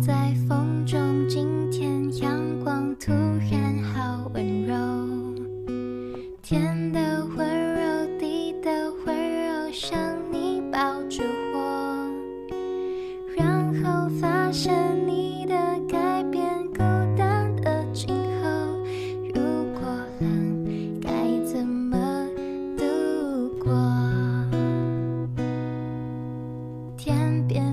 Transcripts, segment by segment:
在风中，今天阳光突然好温柔，天的温柔，地的温柔，像你抱住我，然后发现你的改变，孤单的今后，如果冷，该怎么度过？天边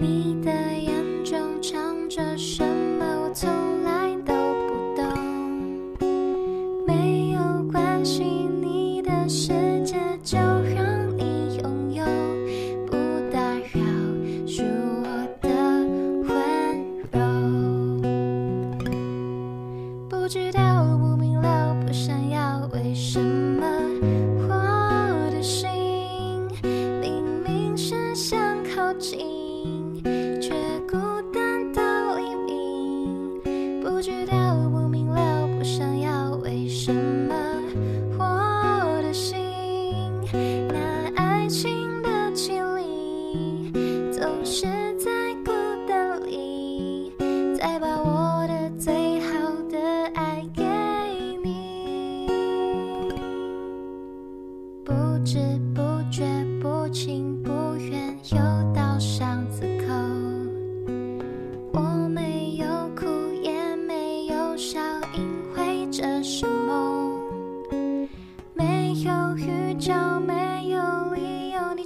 你的眼中藏着什么，我从来都不懂。没有关系，你的世界就让你拥有，不打扰是我的温柔。不知道，不明了，不想要，为什么我的心明明是想靠近，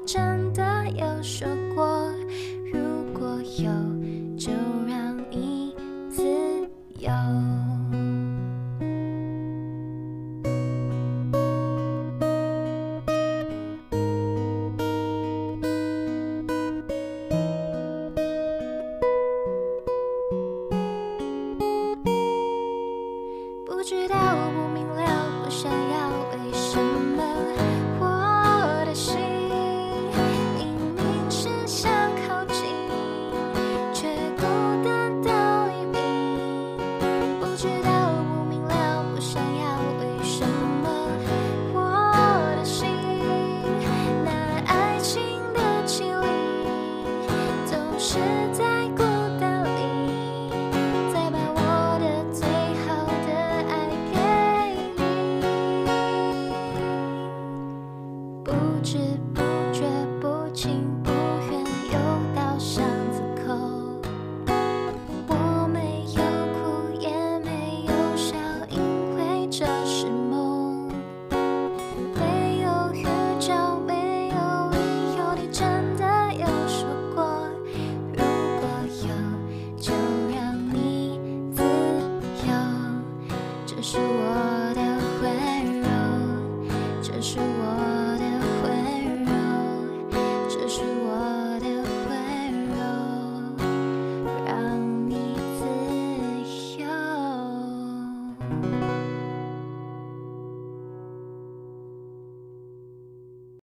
真是在